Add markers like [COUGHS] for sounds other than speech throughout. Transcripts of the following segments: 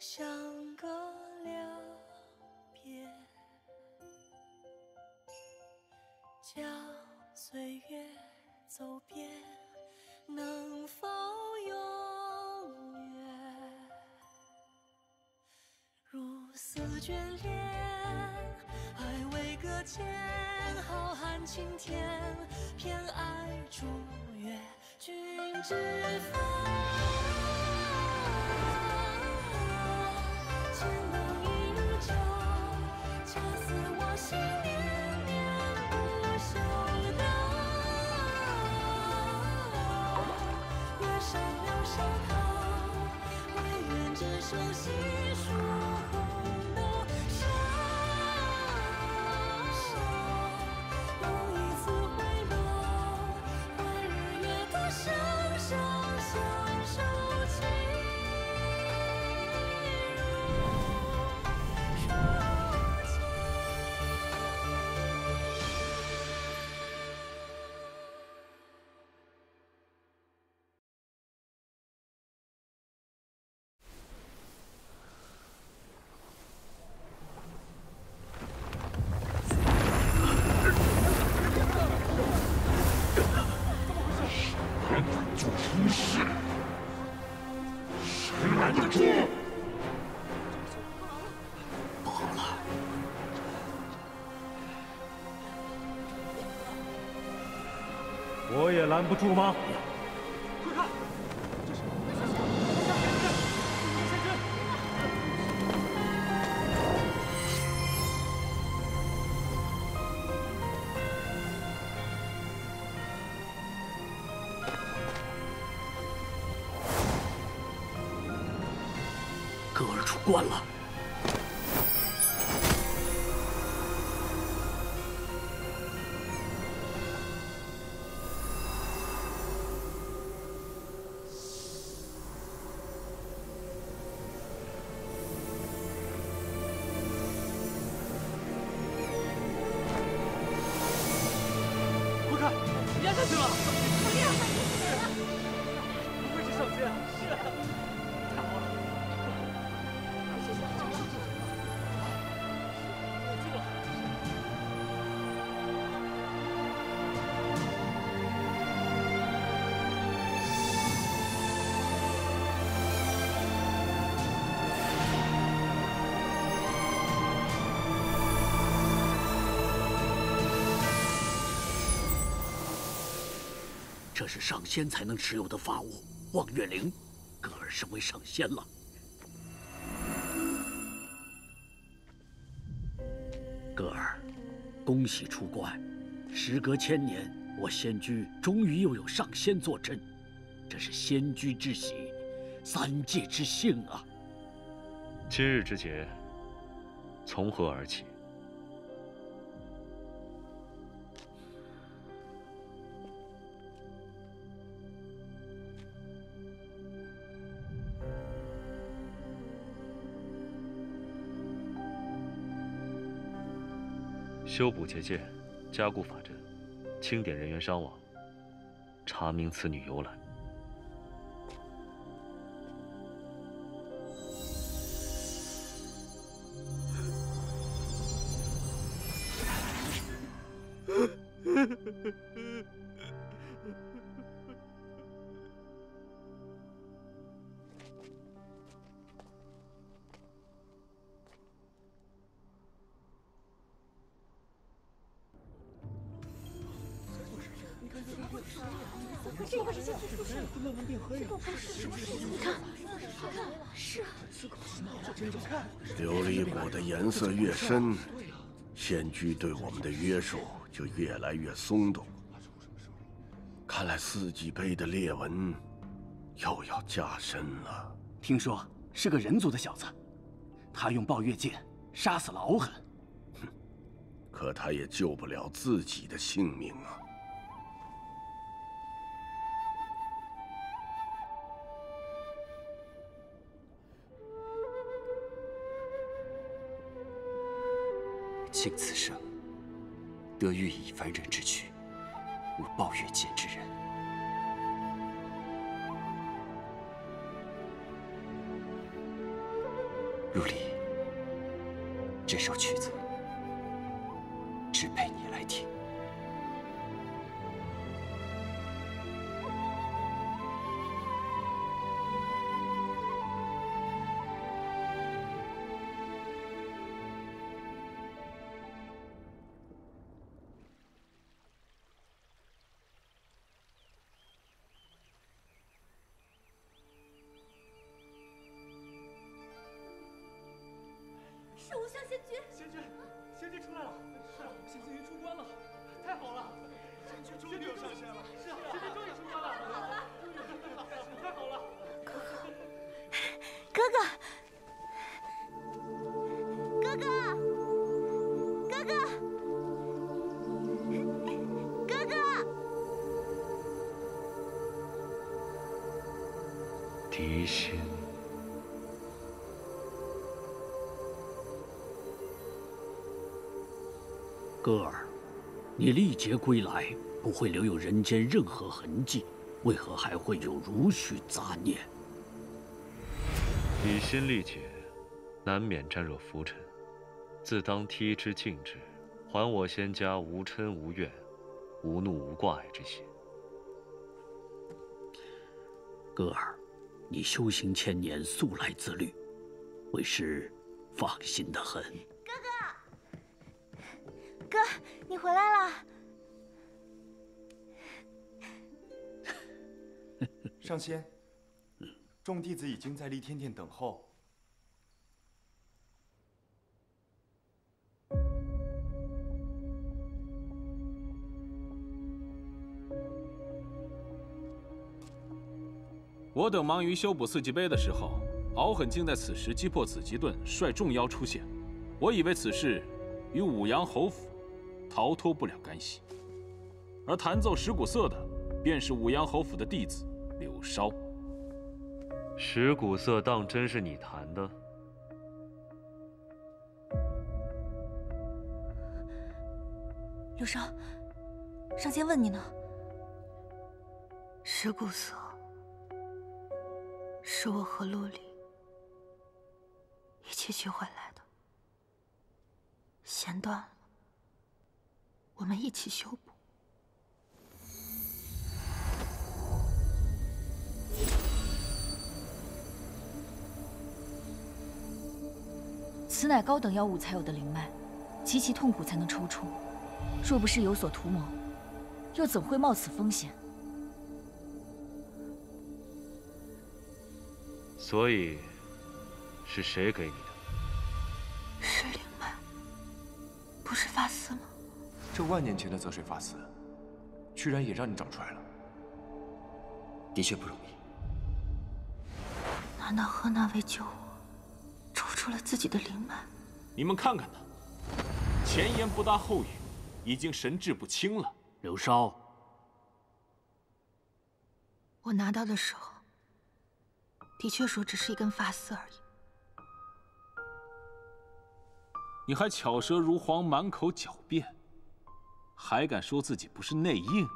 相隔两边，将岁月走遍，能否永远如丝眷恋？还未搁浅浩瀚青天，偏爱逐月君之风。心念念不休，月上柳梢头，惟愿执手细数红豆梢，梦一次回眸，换日月都声声笑。我也拦不住吗？戈尔出关了。看，压下去这是上仙才能持有的法物——望月铃。戈尔升为上仙了。戈尔，恭喜出关！时隔千年，我仙居终于又有上仙坐镇，这是仙居之喜，三界之幸啊！今日之劫，从何而起？修补结界，加固法阵，清点人员伤亡，查明此女由来。[LAUGHS] 琉璃果的颜色越深，仙居对我们的约束就越来越松动。看来四季碑的裂纹又要加深了。听说是个人族的小子，他用暴月剑杀死了敖狠。可他也救不了自己的性命啊！幸此生，得遇以凡人之躯，无抱怨见之人。如离，这首曲子终于上线了！是啊，仙君终于出关了！太好了！哥哥，哥哥，哥哥，哥哥，狄仙，歌儿，你历劫归来，不会留有人间任何痕迹，为何还会有如许杂念？以心力解，难免沾惹浮尘，自当踢之尽之，还我仙家无嗔无怨、无怒无挂碍之心。歌儿，你修行千年，素来自律，为师放心的很。哥哥哥，你回来了。[LAUGHS] 上仙，众弟子已经在立天殿等候。我等忙于修补四级碑的时候，敖狠竟在此时击破紫极盾，率众妖出现。我以为此事与五阳侯府逃脱不了干系，而弹奏石鼓瑟的便是五阳侯府的弟子柳梢。石鼓瑟当真是你弹的？柳梢，上仙问你呢。石鼓瑟是我和陆离一起取回来的，弦断了，我们一起修补。此乃高等妖物才有的灵脉，极其痛苦才能抽出。若不是有所图谋，又怎会冒此风险？所以，是谁给你的？是灵脉，不是发丝吗？这万年前的泽水发丝，居然也让你找出来了，的确不容易。难道河南为救我，抽出了自己的灵脉？你们看看他，前言不搭后语，已经神志不清了。柳梢，我拿到的时候，的确说只是一根发丝而已。你还巧舌如簧，满口狡辩，还敢说自己不是内应？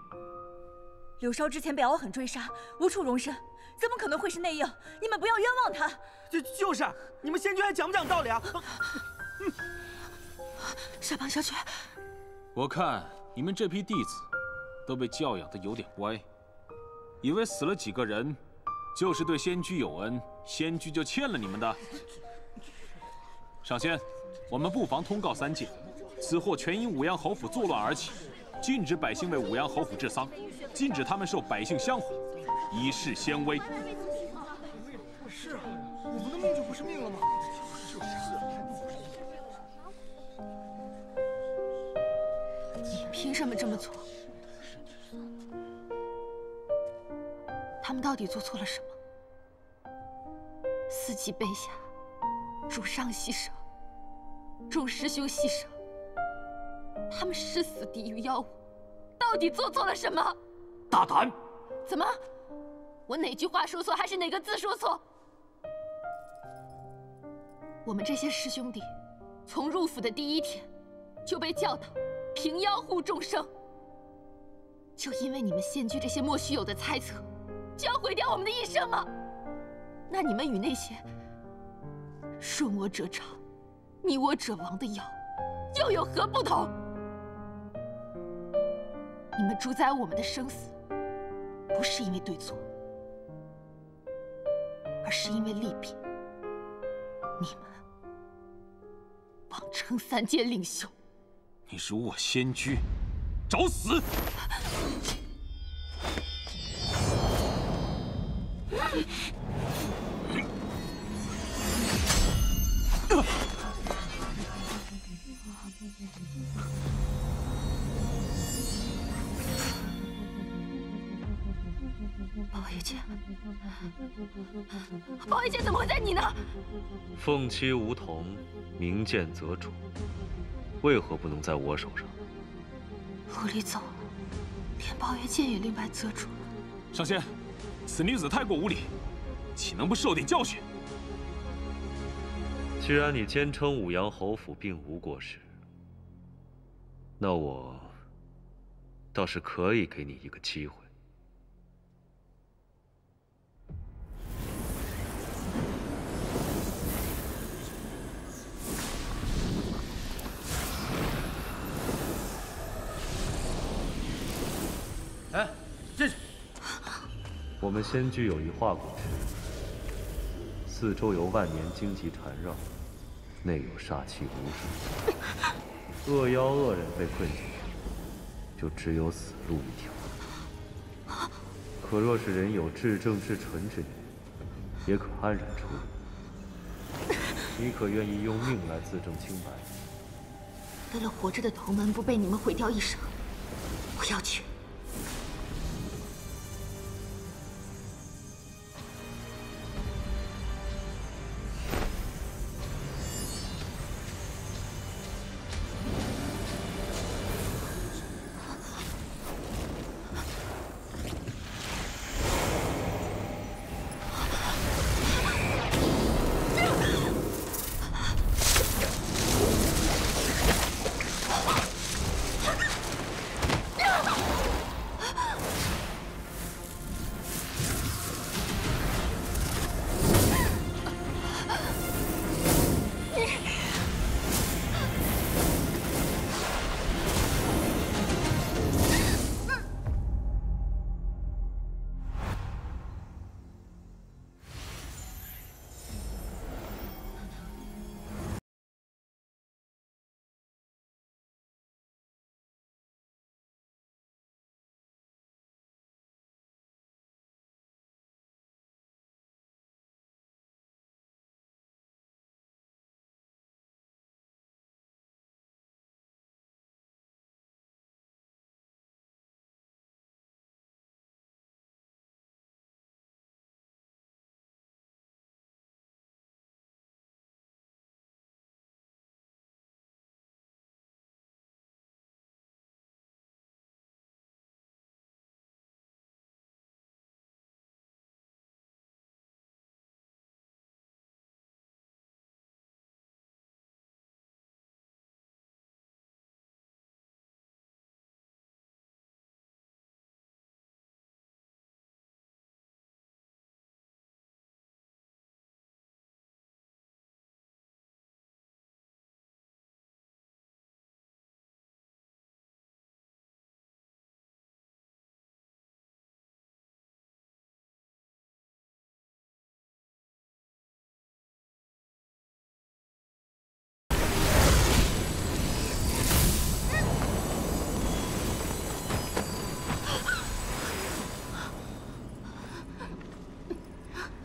柳梢之前被敖狠追杀，无处容身，怎么可能会是内应？你们不要冤枉他！就就是，你们仙君还讲不讲道理啊？嗯 [COUGHS] 小胖小雪，我看你们这批弟子都被教养的有点歪，以为死了几个人，就是对仙居有恩，仙居就欠了你们的。上仙，我们不妨通告三界，此祸全因五阳侯府作乱而起，禁止百姓为五阳侯府治丧，禁止他们受百姓香火，以示先威。是啊，我们的命就不是命了吗？你凭什么这么做？他们到底做错了什么？四季卑下，主上牺牲，众师兄牺牲，他们誓死抵御妖物，到底做错了什么？大胆！怎么？我哪句话说错，还是哪个字说错？我们这些师兄弟，从入府的第一天，就被教导平妖护众生。就因为你们仙居这些莫须有的猜测，就要毁掉我们的一生吗？那你们与那些顺我者昌，逆我者亡的妖，又有何不同？你们主宰我们的生死，不是因为对错，而是因为利弊，你们妄称三界领袖，你辱我仙居，找死！[LAUGHS] 剑，宝玉剑怎么会在你那？凤妻梧桐，明剑则主，为何不能在我手上？狐狸走了，连宝月剑也另外择主了。上仙，此女子太过无礼，岂能不受点教训？既然你坚称武阳侯府并无过失，那我倒是可以给你一个机会。我们仙居有一化骨池，四周有万年荆棘缠绕，内有煞气无数。[LAUGHS] 恶妖恶人被困进去，就只有死路一条。可若是人有至正至纯之女，也可安然出入。[LAUGHS] 你可愿意用命来自证清白？为了活着的同门不被你们毁掉一生，我要去。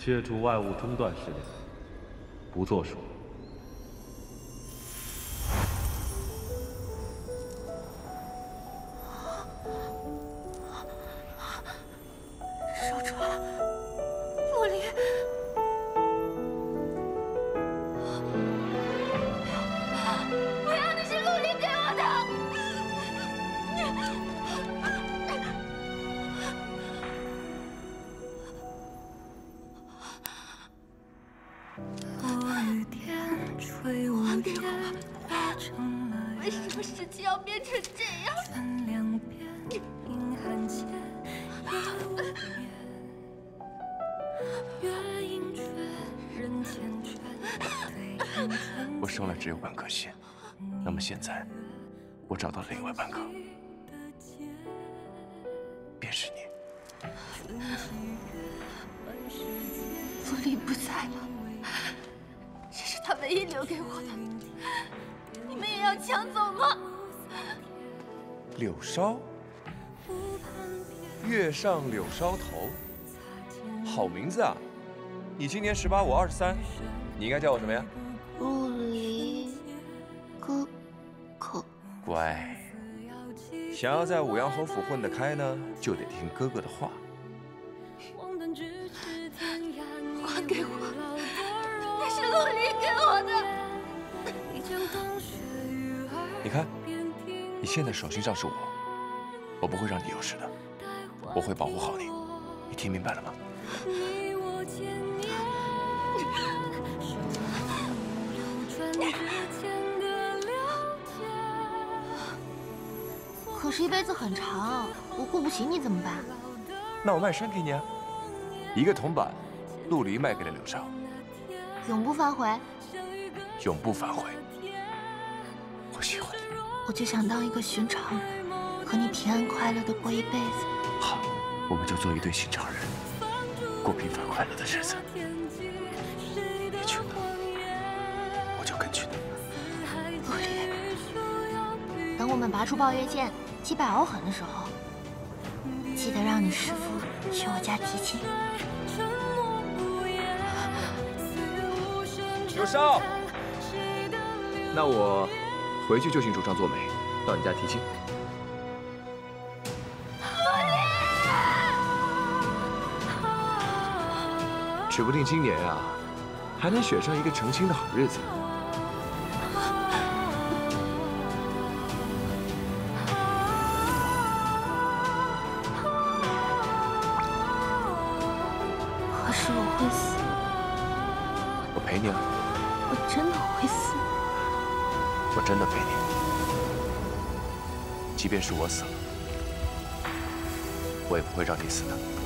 借助外物中断试炼，不作数。现在我找到了另外半个，便是你。陆离不在了，这是他唯一留给我的，你们也要抢走吗？柳梢，月上柳梢头，好名字啊！你今年十八，我二十三，你应该叫我什么呀？乖，想要在五羊侯府混得开呢，就得听哥哥的话。还给我，你是陆离给我的。你看，你现在手心上是我，我不会让你有事的，我会保护好你，你听明白了吗？可是，一辈子很长，我雇不起你怎么办？那我卖身给你啊，一个铜板，陆离卖给了柳少，永不反悔。永不反悔。我喜欢你，我就想当一个寻常人，和你平安快乐的过一辈子。好，我们就做一对寻常人，过平凡快乐的日子。你去哪，我就跟去哪。陆离，等我们拔出抱月剑，击败敖狠的时候，记得让你师父去我家提亲。柳少。那我回去就请主上做媒，到你家提亲。指不定今年啊，还能选上一个成亲的好日子。会让你死的。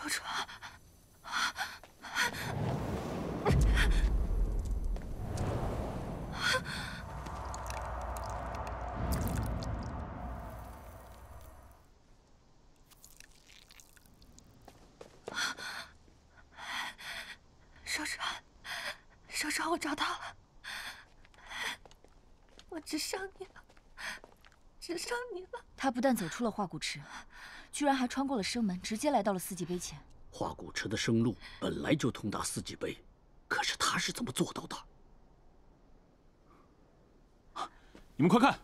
少主，少主，少主，我找到了。我只剩你了，只剩你了。他不但走出了化骨池，居然还穿过了生门，直接来到了四季碑前。化骨池的生路本来就通达四季碑，可是他是怎么做到的？你们快看！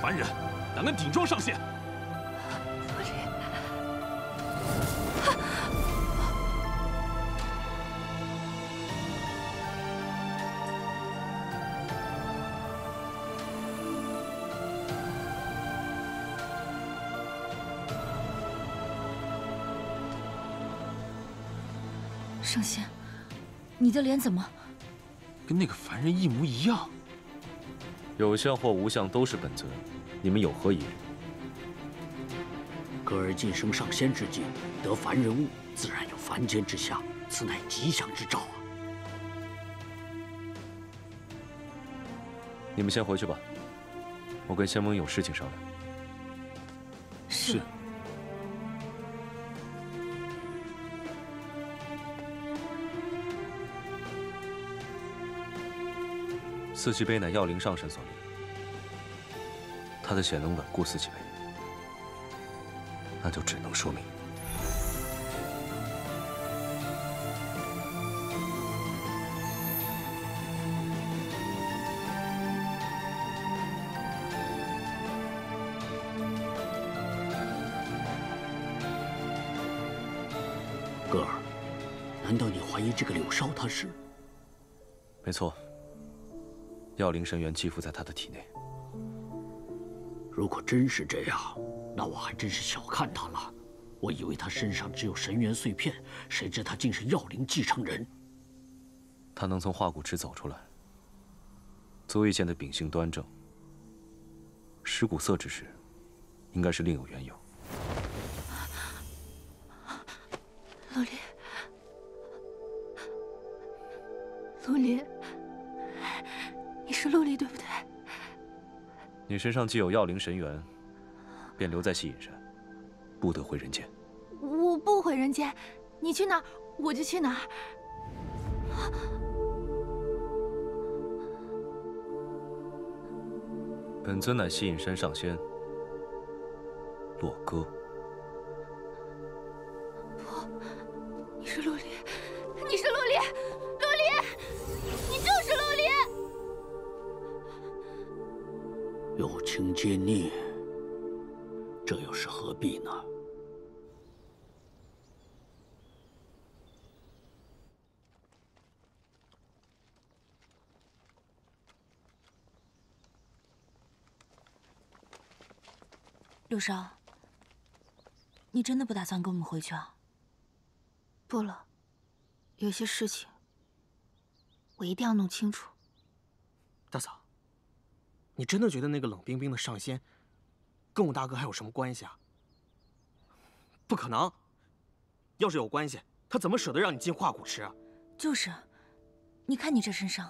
凡人，胆敢顶撞上仙！罗离，圣仙，你的脸怎么？跟那个凡人一模一样。有相或无相都是本尊，你们有何疑虑？歌儿晋升上仙之际，得凡人物，自然有凡间之相，此乃吉祥之兆啊！你们先回去吧，我跟仙翁有事情商量。是。四季杯乃药灵上神所立，他的血能稳固四季杯。那就只能说明。歌儿，难道你怀疑这个柳梢他是？没错，药灵神元寄附在他的体内。如果真是这样，那我还真是小看他了。我以为他身上只有神元碎片，谁知他竟是药灵继承人。他能从化骨池走出来，足以见得秉性端正。尸骨色之事，应该是另有缘由。陆林，陆离，你是陆离对不对？你身上既有药灵神元，便留在西隐山，不得回人间。我不回人间，你去哪儿我就去哪儿。本尊乃西隐山上仙，洛歌。情皆孽，这又是何必呢？陆少，你真的不打算跟我们回去啊？不了，有些事情我一定要弄清楚。大嫂，你真的觉得那个冷冰冰的上仙跟我大哥还有什么关系啊？不可能！要是有关系，他怎么舍得让你进化骨池啊？就是，你看你这身伤。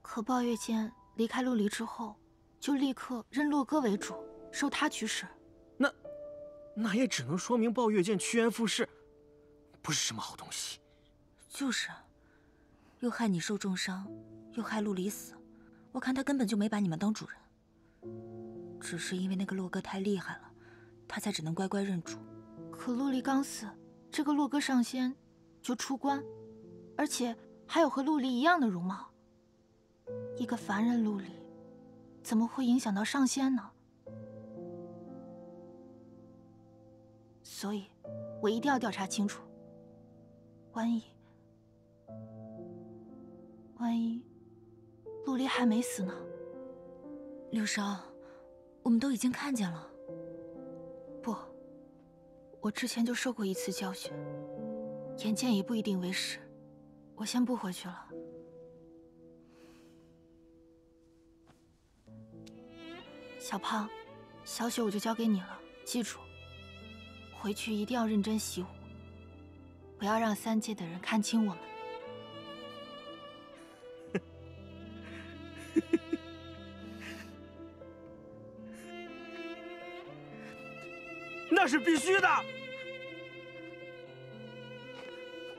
可抱月剑离开陆离之后，就立刻认洛哥为主。受他驱使，那，那也只能说明抱月剑趋炎附势，不是什么好东西。就是，又害你受重伤，又害陆离死，我看他根本就没把你们当主人。只是因为那个洛哥太厉害了，他才只能乖乖认主。可陆离刚死，这个洛哥上仙就出关，而且还有和陆离一样的容貌。一个凡人陆离，怎么会影响到上仙呢？所以，我一定要调查清楚。万一，万一陆离还没死呢？柳梢，我们都已经看见了。不，我之前就受过一次教训，眼见也不一定为实。我先不回去了。小胖，小雪我就交给你了，记住。回去一定要认真习武，不要让三界的人看清我们。那是必须的。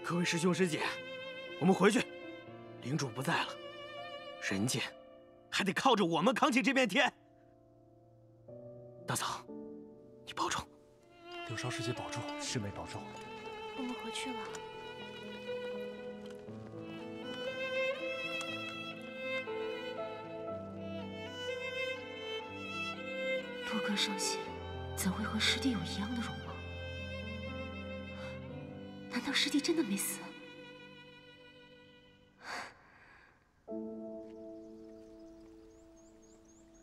各位师兄师姐，我们回去。领主不在了，人间还得靠着我们扛起这片天。大嫂，你保重。柳梢师姐保重，师妹保重。我们回去了。洛哥上仙，怎会和师弟有一样的容貌？难道师弟真的没死？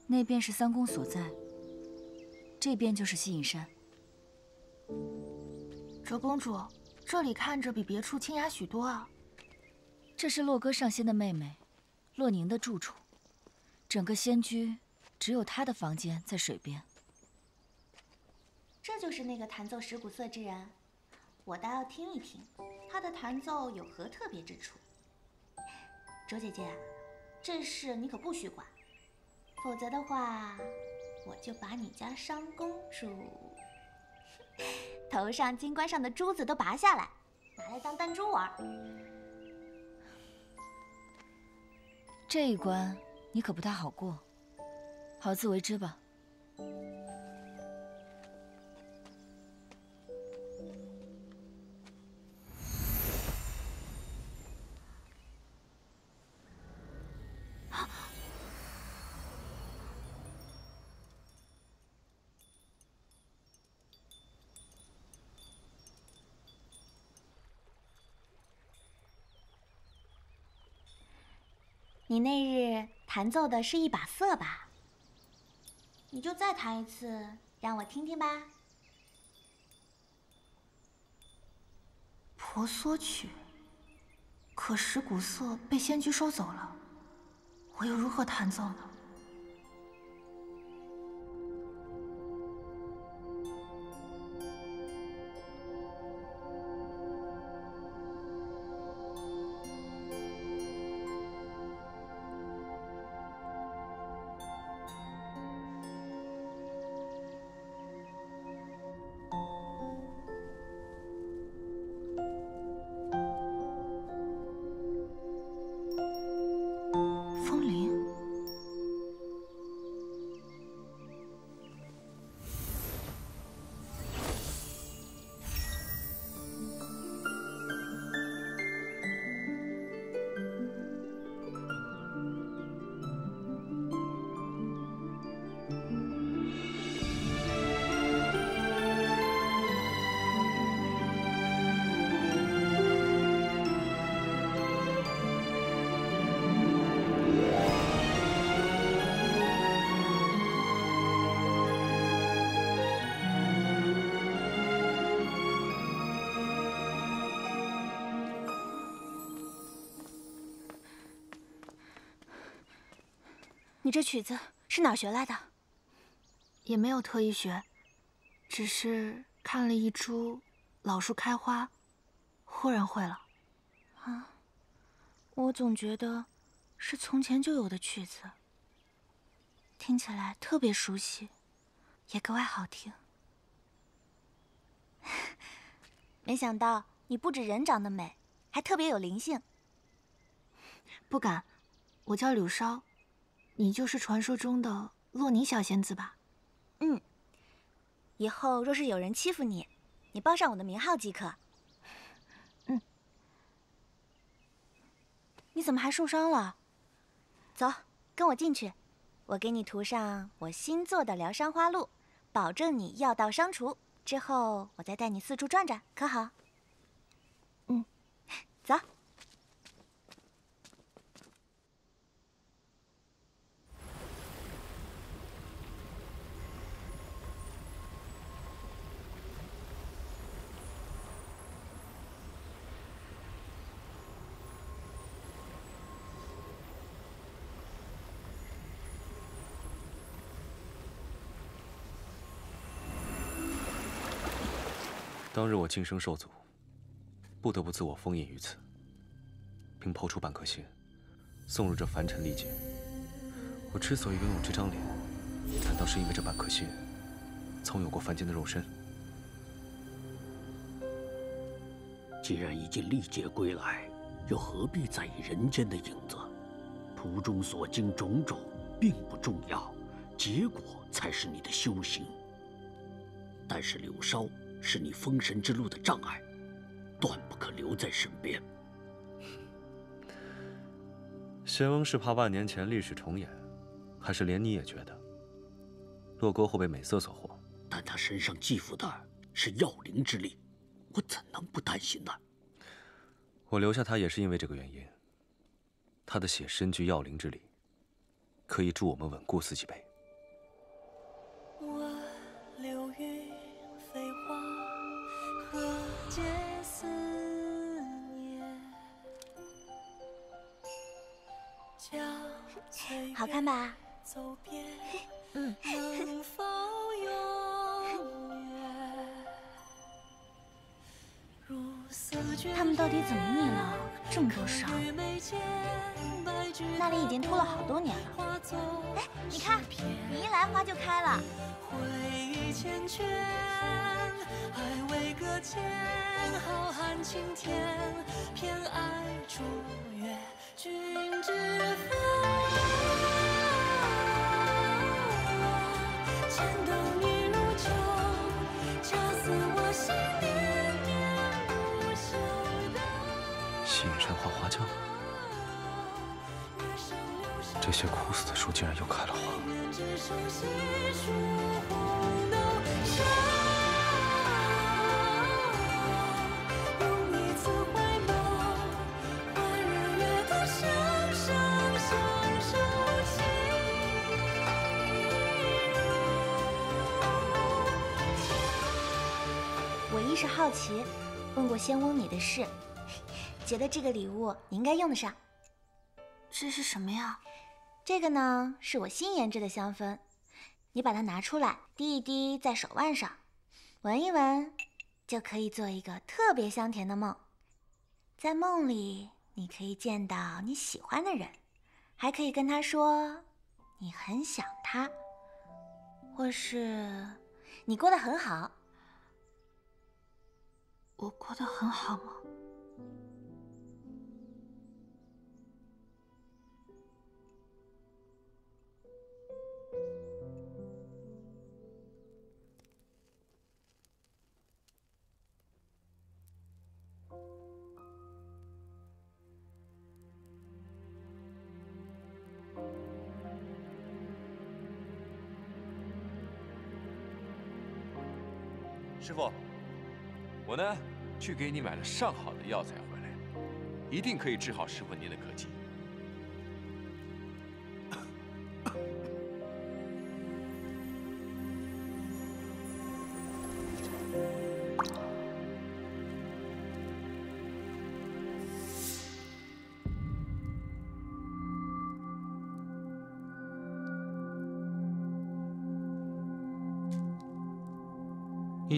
那边是三公所在，这边就是西隐山。卓公主，这里看着比别处清雅许多啊。这是洛歌上仙的妹妹，洛宁的住处。整个仙居只有她的房间在水边。这就是那个弹奏石鼓瑟之人，我倒要听一听，他的弹奏有何特别之处。卓姐姐，这事你可不许管，否则的话，我就把你家商公主。头上金冠上的珠子都拔下来，拿来当弹珠玩。这一关你可不太好过，好自为之吧。你那日弹奏的是一把瑟吧？你就再弹一次，让我听听吧。婆娑曲，可石鼓瑟被仙居收走了，我又如何弹奏呢？这曲子是哪学来的？也没有特意学，只是看了一株老树开花，忽然会了。啊，我总觉得是从前就有的曲子，听起来特别熟悉，也格外好听。[LAUGHS] 没想到你不止人长得美，还特别有灵性。不敢，我叫柳梢。你就是传说中的洛尼小仙子吧？嗯。以后若是有人欺负你，你报上我的名号即可。嗯。你怎么还受伤了？走，跟我进去，我给你涂上我新做的疗伤花露，保证你药到伤除。之后我再带你四处转转，可好？嗯。走。当日我晋升受阻，不得不自我封印于此，并抛出半颗心，送入这凡尘历劫。我之所以拥有这张脸，难道是因为这半颗心曾有过凡间的肉身？既然已经历劫归来，又何必在意人间的影子？途中所经种种并不重要，结果才是你的修行。但是柳梢。是你封神之路的障碍，断不可留在身边。仙翁是怕万年前历史重演，还是连你也觉得洛哥会被美色所惑？但他身上寄附的是药灵之力，我怎能不担心呢？我留下他也是因为这个原因。他的血身具药灵之力，可以助我们稳固四季杯。好看吧？嗯。他们到底怎么你了？这么多伤？那里已经秃了好多年了。哎，你看，你一来花就开了。开花花匠。这些枯死的树竟然又开了花。我一时好奇，问过仙翁你的事。觉得这个礼物你应该用得上。这是什么呀？这个呢，是我新研制的香氛，你把它拿出来，滴一滴在手腕上，闻一闻，就可以做一个特别香甜的梦。在梦里，你可以见到你喜欢的人，还可以跟他说你很想他，或是你过得很好。我过得很好吗？师傅，我呢去给你买了上好的药材回来，一定可以治好师傅您的咳疾。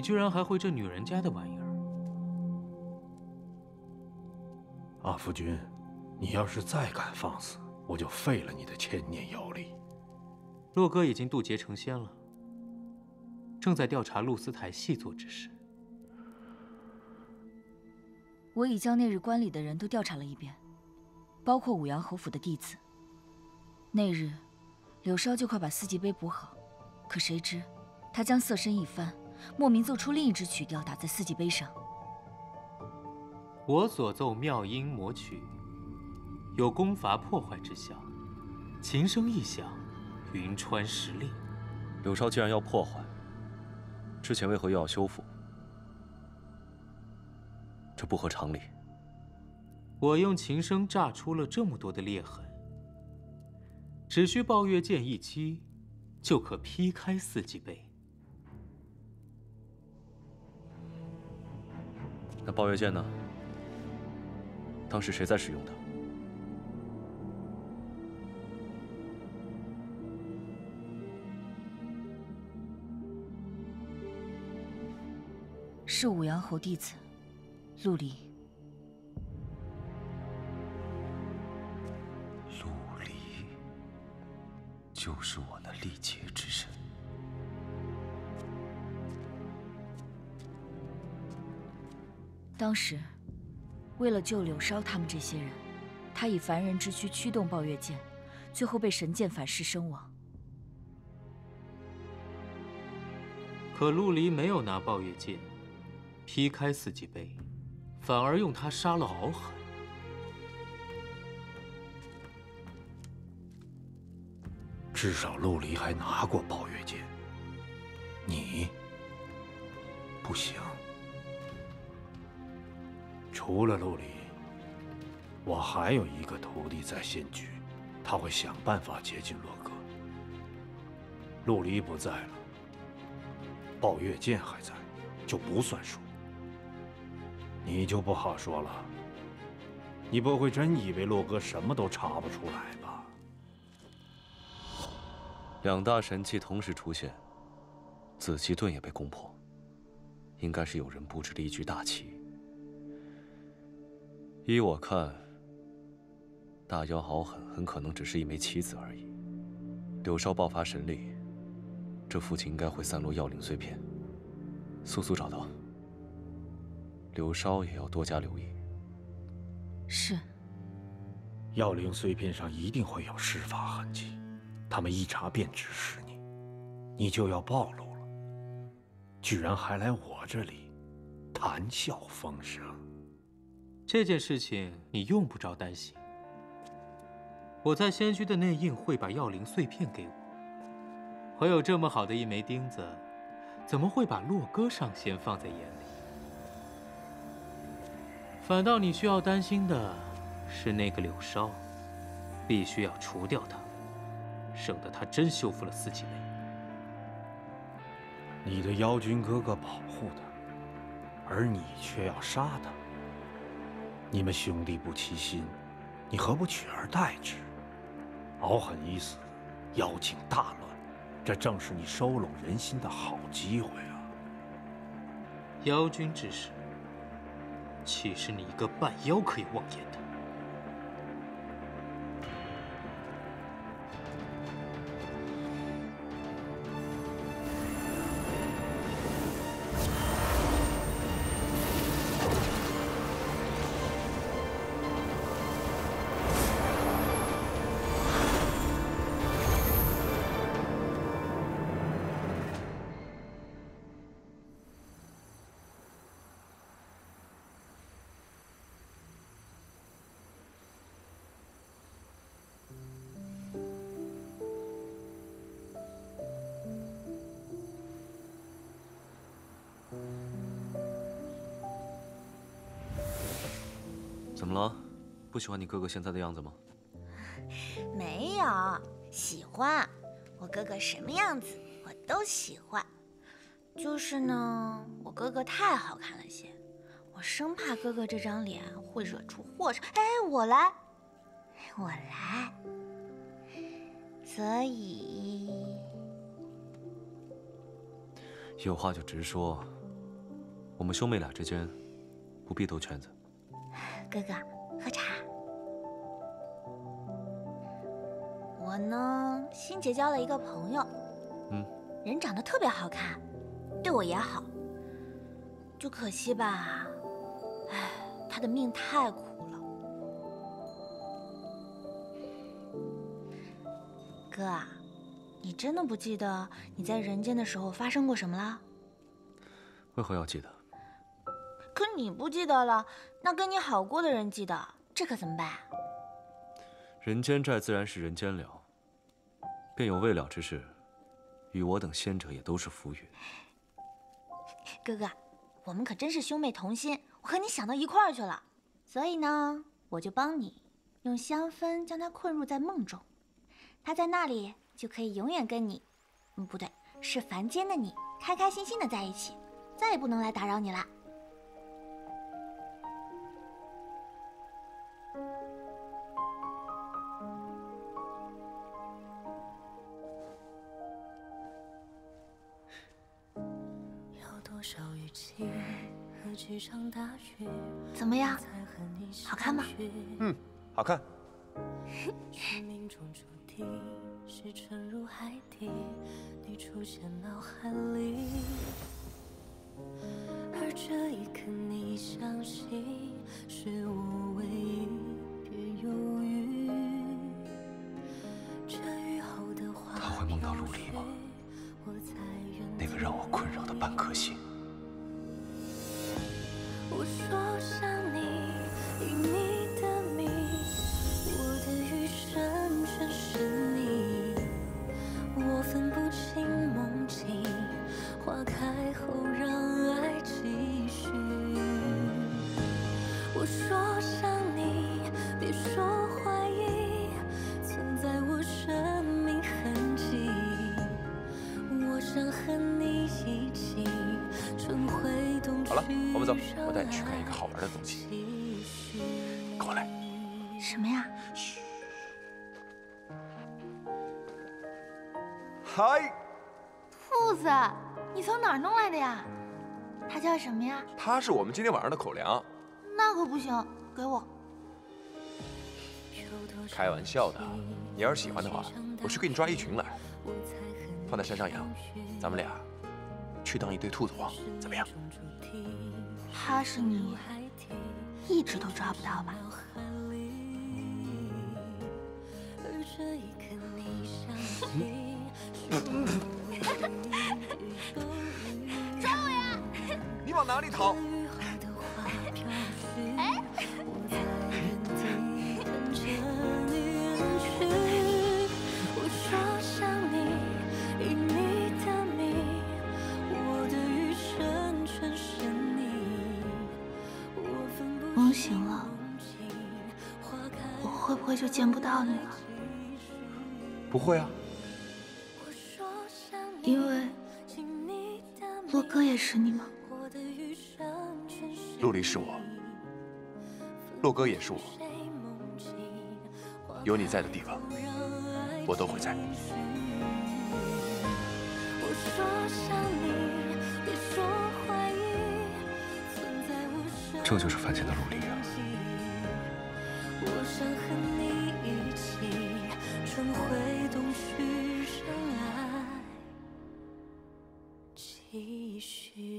居然还会这女人家的玩意儿！阿福君，你要是再敢放肆，我就废了你的千年妖力。洛哥已经渡劫成仙了，正在调查露丝台细作之事。我已将那日关里的人都调查了一遍，包括五阳侯府的弟子。那日，柳梢就快把四季杯补好，可谁知他将色身一翻。莫名奏出另一支曲调，打在四季杯上。我所奏妙音魔曲，有攻伐破坏之效。琴声一响，云川石裂。柳梢既然要破坏，之前为何又要修复？这不合常理。我用琴声炸出了这么多的裂痕，只需抱月剑一击，就可劈开四季杯。那抱月剑呢？当时谁在使用的？是武阳侯弟子陆离。陆离，就是我那历劫之身。当时，为了救柳梢他们这些人，他以凡人之躯驱动抱月剑，最后被神剑反噬身亡。可陆离没有拿抱月剑劈开四季杯，反而用它杀了敖海。至少陆离还拿过抱月剑，除了陆离，我还有一个徒弟在仙居，他会想办法接近洛哥。陆离不在了，抱月剑还在，就不算数。你就不好说了，你不会真以为洛哥什么都查不出来吧？两大神器同时出现，紫气盾也被攻破，应该是有人布置了一局大棋。依我看，大妖好狠，很可能只是一枚棋子而已。柳梢爆发神力，这附近应该会散落药灵碎片，速速找到。柳梢也要多加留意。是。药灵碎片上一定会有施法痕迹，他们一查便指使你，你就要暴露了。居然还来我这里，谈笑风生。这件事情你用不着担心。我在仙居的内应会把药灵碎片给我。我有这么好的一枚钉子，怎么会把洛歌上仙放在眼里？反倒你需要担心的是那个柳梢，必须要除掉他，省得他真修复了四季杯。你的妖君哥哥保护他，而你却要杀他。你们兄弟不齐心，你何不取而代之？敖狠已死，妖境大乱，这正是你收拢人心的好机会啊！妖君之事，岂是你一个半妖可以妄言的？喜欢你哥哥现在的样子吗？没有，喜欢。我哥哥什么样子我都喜欢。就是呢，我哥哥太好看了些，我生怕哥哥这张脸会惹出祸事。哎，我来，我来。所以有话就直说，我们兄妹俩之间不必兜圈子。哥哥，喝茶。我呢，新结交了一个朋友，嗯，人长得特别好看，对我也好。就可惜吧，哎，他的命太苦了。哥啊，你真的不记得你在人间的时候发生过什么了？为何要记得？可你不记得了，那跟你好过的人记得，这可怎么办？人间债自然是人间了，便有未了之事，与我等仙者也都是浮云。哥哥，我们可真是兄妹同心，我和你想到一块儿去了。所以呢，我就帮你用香氛将他困入在梦中，他在那里就可以永远跟你，嗯，不对，是凡间的你，开开心心的在一起，再也不能来打扰你了。怎么样？好看吗？嗯，好看。[LAUGHS] 而这一刻，你相信是我唯一，别犹豫。这雨后的花他会梦到陆离吗？那个让我困扰的半颗心。我带你去看一个好玩的东西。跟我来。什么呀？嗨，兔子，你从哪儿弄来的呀？它叫什么呀？它是我们今天晚上的口粮。那可不行，给我。开玩笑的，你要是喜欢的话，我去给你抓一群来，放在山上养，咱们俩去当一对兔子王，怎么样？他是你一直都抓不到吧？抓我呀！你往哪里逃？哎！就见不到你了？不会啊，因为洛哥也是你吗？陆离是我，洛哥也是我。有你在的地方，我都会在。这就是凡间的陆离啊！想和你一起春回冬去让爱继续。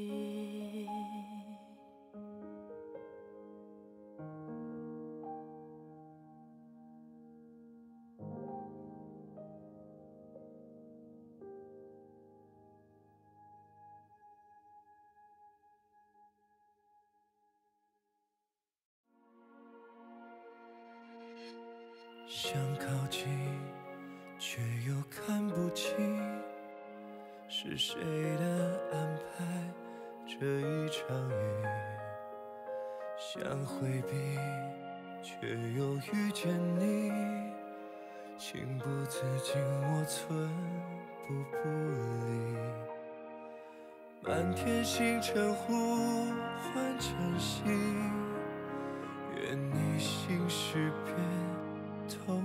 想靠近，却又看不清，是谁的安排这一场雨？想回避，却又遇见你，情不自禁我寸步不离。满天星辰呼唤晨曦，愿你心事变。透明，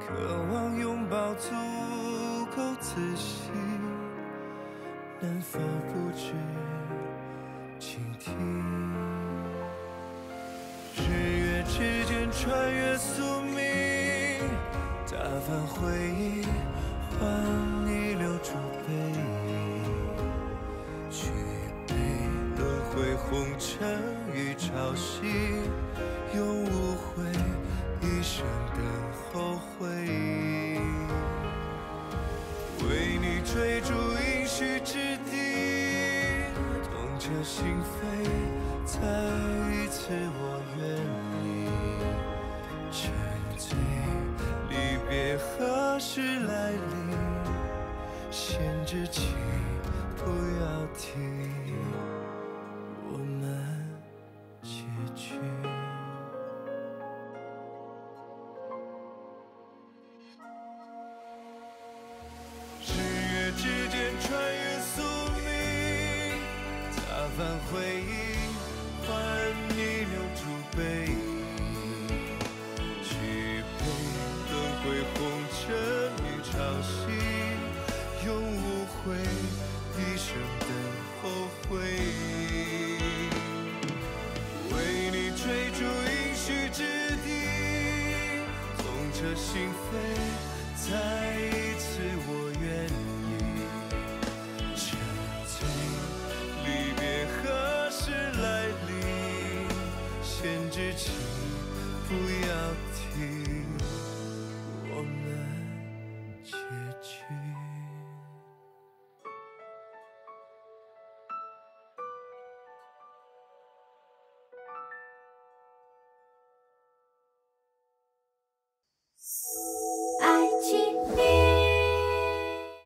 渴望拥抱足够自信，